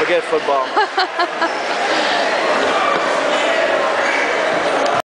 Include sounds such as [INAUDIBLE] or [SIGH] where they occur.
forget football. [LAUGHS]